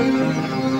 Música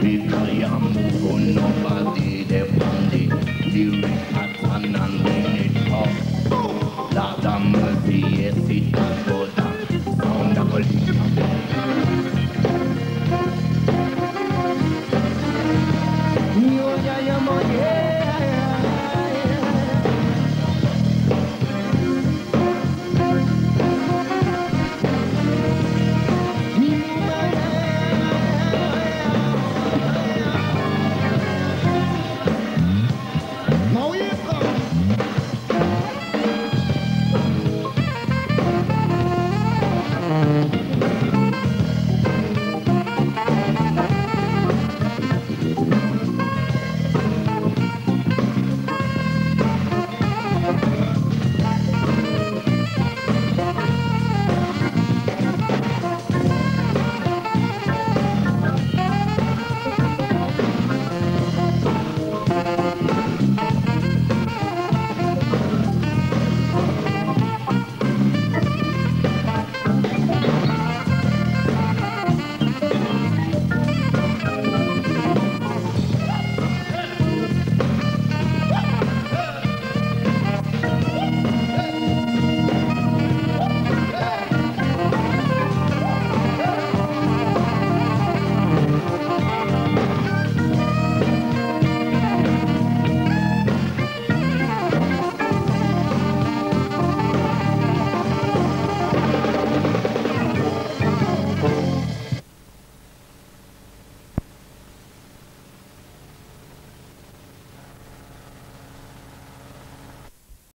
be